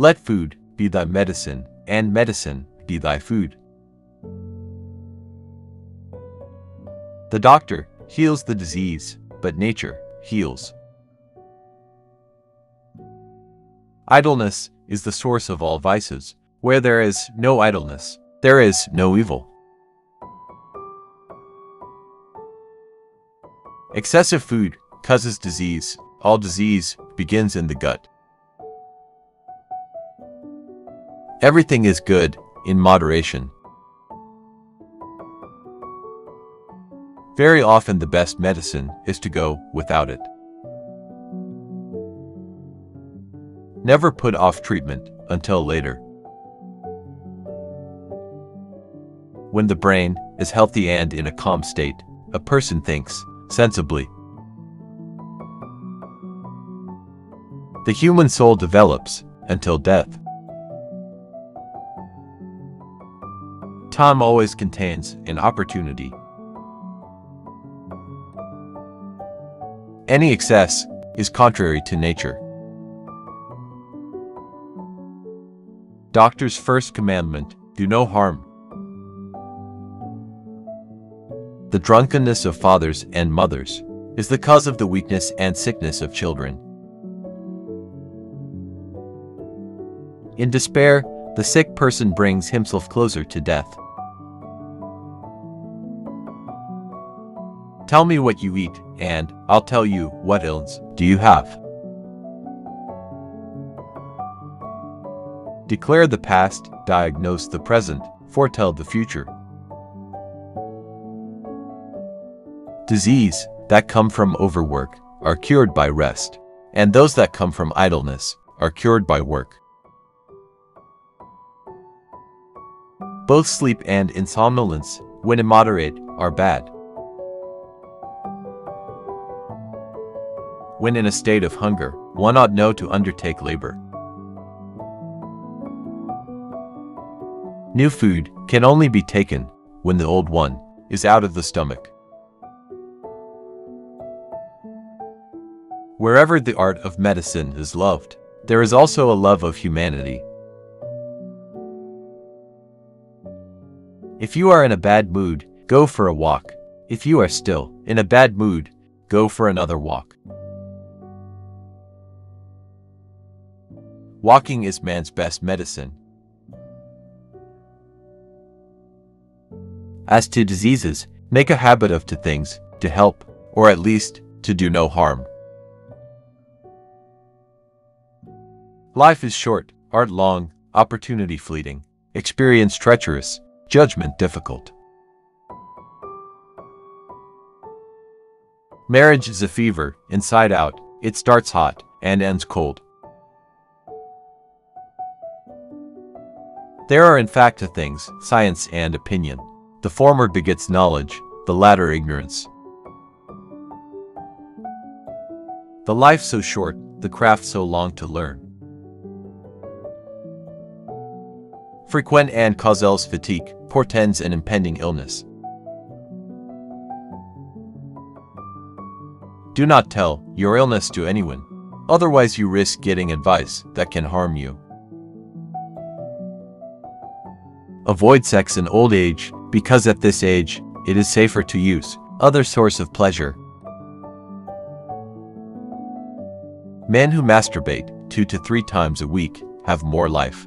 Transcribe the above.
Let food be thy medicine, and medicine be thy food. The doctor heals the disease, but nature heals. Idleness is the source of all vices. Where there is no idleness, there is no evil. Excessive food causes disease. All disease begins in the gut. Everything is good in moderation. Very often the best medicine is to go without it. Never put off treatment until later. When the brain is healthy and in a calm state, a person thinks sensibly. The human soul develops until death. Time always contains an opportunity. Any excess is contrary to nature. Doctor's first commandment do no harm. The drunkenness of fathers and mothers is the cause of the weakness and sickness of children. In despair, the sick person brings himself closer to death. Tell me what you eat, and I'll tell you what ills do you have. Declare the past, diagnose the present, foretell the future. Disease that come from overwork are cured by rest, and those that come from idleness are cured by work. Both sleep and insomnolence, when immoderate, are bad. When in a state of hunger, one ought know to undertake labor. New food can only be taken when the old one is out of the stomach. Wherever the art of medicine is loved, there is also a love of humanity. If you are in a bad mood, go for a walk. If you are still in a bad mood, go for another walk. Walking is man's best medicine. As to diseases, make a habit of to things to help, or at least to do no harm. Life is short, art long, opportunity fleeting, experience treacherous, judgment difficult. Marriage is a fever, inside out, it starts hot and ends cold. There are in fact two things, science and opinion. The former begets knowledge, the latter ignorance. The life so short, the craft so long to learn. frequent and causes fatigue, portends an impending illness. Do not tell your illness to anyone, otherwise you risk getting advice that can harm you. Avoid sex in old age, because at this age, it is safer to use other source of pleasure. Men who masturbate two to three times a week have more life.